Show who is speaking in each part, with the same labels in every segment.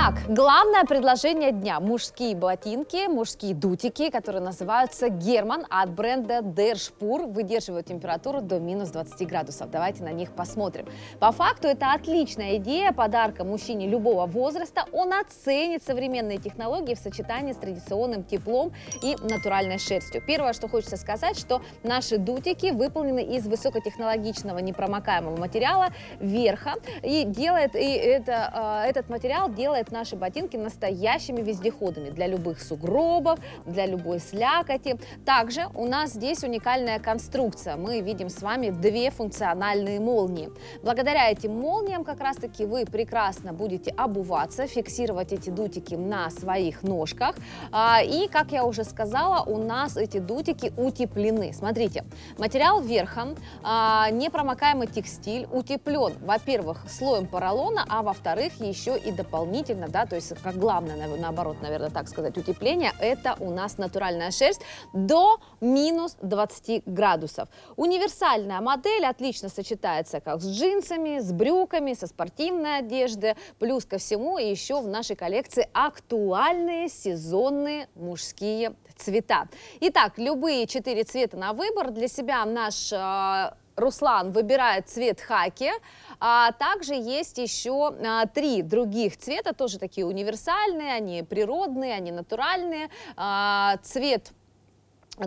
Speaker 1: Итак, главное предложение дня. Мужские ботинки, мужские дутики, которые называются Герман от бренда Дершпур. Выдерживают температуру до минус 20 градусов. Давайте на них посмотрим. По факту это отличная идея подарка мужчине любого возраста. Он оценит современные технологии в сочетании с традиционным теплом и натуральной шерстью. Первое, что хочется сказать, что наши дутики выполнены из высокотехнологичного непромокаемого материала верха. И делает и это, а, этот материал делает делает наши ботинки настоящими вездеходами для любых сугробов, для любой слякоти. Также у нас здесь уникальная конструкция. Мы видим с вами две функциональные молнии. Благодаря этим молниям как раз-таки вы прекрасно будете обуваться, фиксировать эти дутики на своих ножках. А, и, как я уже сказала, у нас эти дутики утеплены. Смотрите, материал верхом, а, непромокаемый текстиль, утеплен, во-первых, слоем поролона, а во-вторых, еще и дополнительно дополнительно, да, то есть как главное, наоборот, наверное, так сказать, утепление, это у нас натуральная шерсть до минус 20 градусов. Универсальная модель отлично сочетается как с джинсами, с брюками, со спортивной одеждой, плюс ко всему еще в нашей коллекции актуальные сезонные мужские цвета. Итак, любые четыре цвета на выбор. Для себя наш э, Руслан выбирает цвет хаки. А также есть еще а, три других цвета, тоже такие универсальные, они природные, они натуральные. А, цвет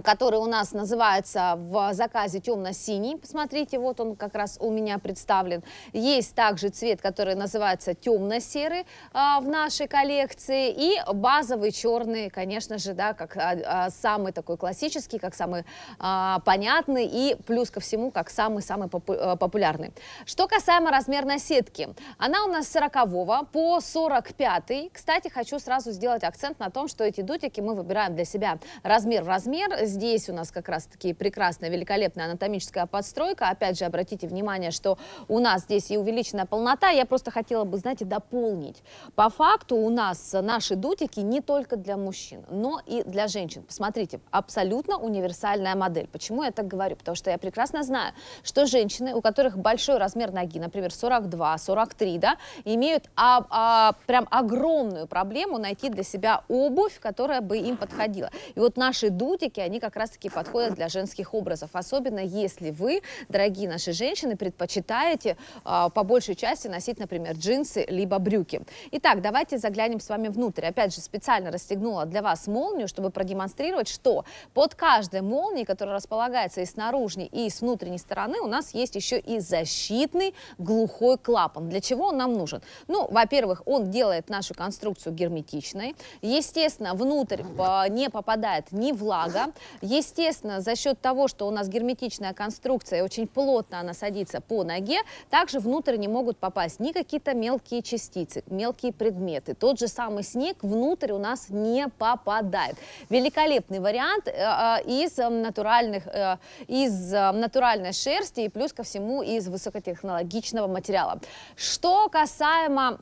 Speaker 1: который у нас называется в заказе темно-синий. Посмотрите, вот он как раз у меня представлен. Есть также цвет, который называется темно-серый а, в нашей коллекции. И базовый черный, конечно же, да, как а, а, самый такой классический, как самый а, понятный и плюс ко всему, как самый-самый попу а, популярный. Что касаемо размерной сетки. Она у нас с 40 по 45. Кстати, хочу сразу сделать акцент на том, что эти дутики мы выбираем для себя размер в размер Здесь у нас как раз-таки прекрасная, великолепная анатомическая подстройка. Опять же, обратите внимание, что у нас здесь и увеличенная полнота. Я просто хотела бы, знаете, дополнить. По факту у нас наши дутики не только для мужчин, но и для женщин. Посмотрите, абсолютно универсальная модель. Почему я так говорю? Потому что я прекрасно знаю, что женщины, у которых большой размер ноги, например, 42, 43, да, имеют а, а, прям огромную проблему найти для себя обувь, которая бы им подходила. И вот наши дутики, они как раз-таки подходят для женских образов. Особенно если вы, дорогие наши женщины, предпочитаете э, по большей части носить, например, джинсы либо брюки. Итак, давайте заглянем с вами внутрь. Опять же, специально расстегнула для вас молнию, чтобы продемонстрировать, что под каждой молнией, которая располагается и с наружной, и с внутренней стороны, у нас есть еще и защитный глухой клапан. Для чего он нам нужен? Ну, во-первых, он делает нашу конструкцию герметичной. Естественно, внутрь а, не попадает ни влага, Естественно, за счет того, что у нас герметичная конструкция очень плотно она садится по ноге, также внутрь не могут попасть ни какие-то мелкие частицы, мелкие предметы. Тот же самый снег внутрь у нас не попадает. Великолепный вариант э, э, из натуральных, э, из натуральной шерсти и плюс ко всему из высокотехнологичного материала. Что касаемо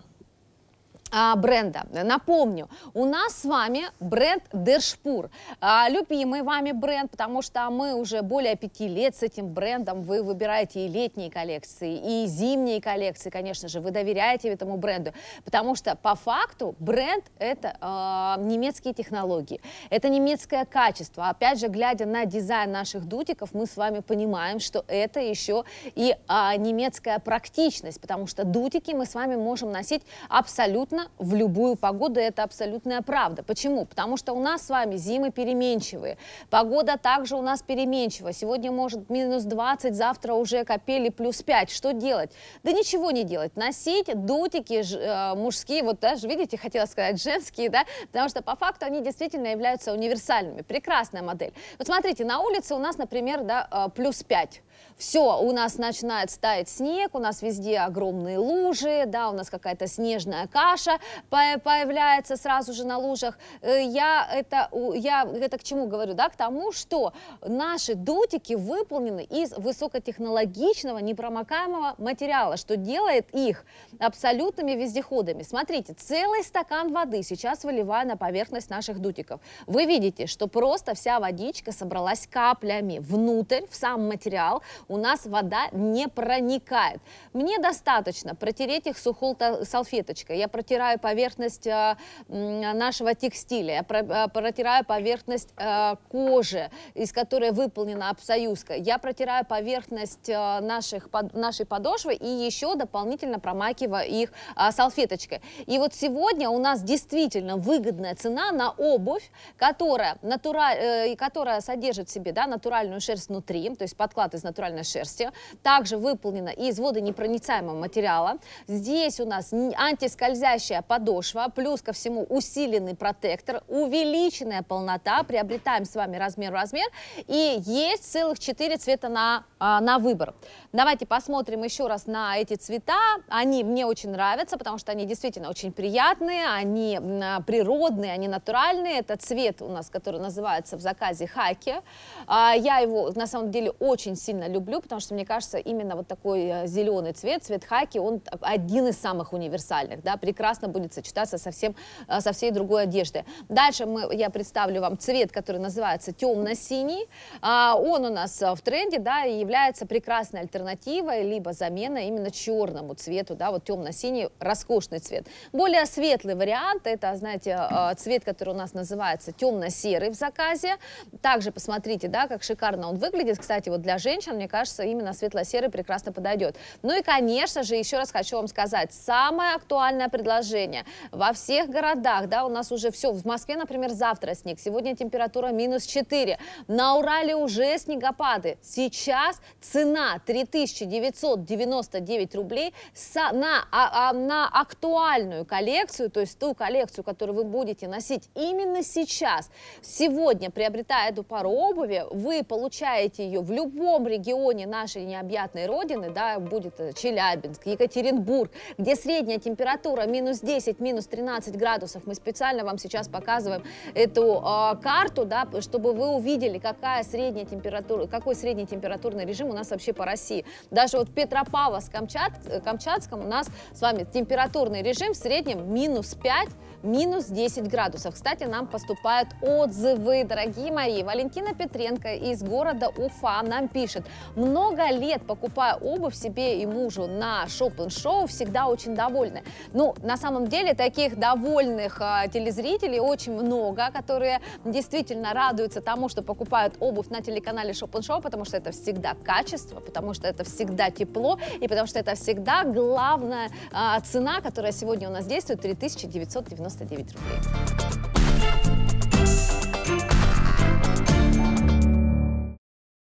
Speaker 1: бренда. Напомню, у нас с вами бренд Дершпур. А, любимый вами бренд, потому что мы уже более пяти лет с этим брендом. Вы выбираете и летние коллекции, и зимние коллекции, конечно же. Вы доверяете этому бренду, потому что по факту бренд это э, немецкие технологии, это немецкое качество. Опять же, глядя на дизайн наших дутиков, мы с вами понимаем, что это еще и э, немецкая практичность, потому что дутики мы с вами можем носить абсолютно комфортно в любую погоду, это абсолютная правда. Почему? Потому что у нас с вами зимы переменчивые, погода также у нас переменчивая. Сегодня может минус 20, завтра уже капели плюс 5. Что делать? Да ничего не делать. Носить дутики э, мужские, вот даже, видите, хотела сказать женские, да, потому что по факту они действительно являются универсальными. Прекрасная модель. Вот смотрите, на улице у нас, например, да, э, плюс 5 все, у нас начинает таять снег, у нас везде огромные лужи, да, у нас какая-то снежная каша появляется сразу же на лужах. Э, я это, я это к чему говорю, да, к тому, что наши дутики выполнены из высокотехнологичного непромокаемого материала, что делает их абсолютными вездеходами. Смотрите, целый стакан воды сейчас выливаю на поверхность наших дутиков. Вы видите, что просто вся водичка собралась каплями внутрь, в сам материал, у нас вода не проникает. Мне достаточно протереть их сухой салфеточкой. Я протираю поверхность э, нашего текстиля, я э, протираю поверхность э, кожи, из которой выполнена обсоюзка. Я протираю поверхность наших, нашей подошвы и еще дополнительно промакиваю их салфеточкой. И вот сегодня у нас действительно выгодная цена на обувь, которая, натураль, которая содержит в себе да, натуральную шерсть внутри, то есть подклад из натуральной шерсти, также выполнена из водонепроницаемого материала. Здесь у нас антискользящая подошва, плюс ко всему усиленный протектор, увеличенная полнота, приобретаем с вами размер в размер, и есть целых 4 цвета на, а, на выбор. Давайте посмотрим еще раз на эти цвета. Они мне очень нравятся, потому что они действительно очень приятные, они природные, они натуральные. Это цвет у нас, который называется в заказе хаки. А, я его на самом деле очень сильно люблю, потому что мне кажется, именно вот такой э, зеленый цвет, цвет хаки, он один из самых универсальных, да, прекрасно будет сочетаться со, всем, э, со всей другой одеждой. Дальше мы, я представлю вам цвет, который называется темно-синий. А, он у нас э, в тренде, да, и является прекрасной альтернативой, либо заменой именно черному цвету, да, вот темно-синий, роскошный цвет. Более светлый вариант, это, знаете, цвет, который у нас называется темно-серый в заказе. Также посмотрите, да, как шикарно он выглядит. Кстати, вот для женщин, мне кажется, именно светло-серый прекрасно подойдет. Ну и, конечно же, еще раз хочу вам сказать, самое актуальное предложение во всех городах, да, у нас уже все, в Москве, например, завтра снег, сегодня температура минус 4, на Урале уже снегопады, сейчас цена 3999 рублей на, а, а, на актуальную коллекцию, то есть ту коллекцию, которую вы будете носить именно сейчас, сегодня, приобретая эту пару обуви, вы получаете ее в любом регионе нашей необъятной родины, да, будет Челябинск, Екатеринбург, где средняя температура минус 10, минус 13 градусов. Мы специально вам сейчас показываем эту э, карту, да, чтобы вы увидели, какая средняя температура, какой средний температурный режим у нас вообще по России. Даже вот в Петропавловск, Камчат, Камчатском у нас с вами температурный режим в среднем минус 5 минус 10 градусов. Кстати, нам поступают отзывы, дорогие мои. Валентина Петренко из города Уфа нам пишет. Много лет покупая обувь себе и мужу на шопинг-шоу, всегда очень довольны. Ну, на самом деле, таких довольных э, телезрителей очень много, которые действительно радуются тому, что покупают обувь на телеканале шопинг-шоу, потому что это всегда качество, потому что это всегда тепло, и потому что это всегда главная э, цена, которая сегодня у нас действует, 3990 99 рублей.